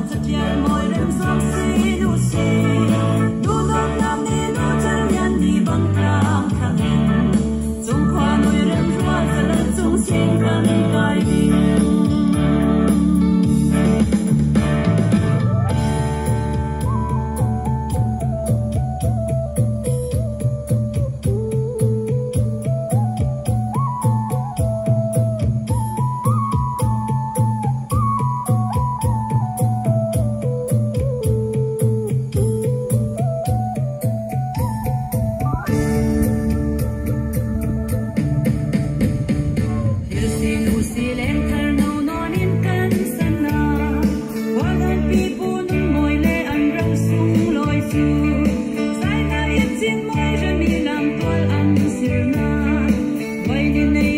Wartet ja im euren зерна, войны.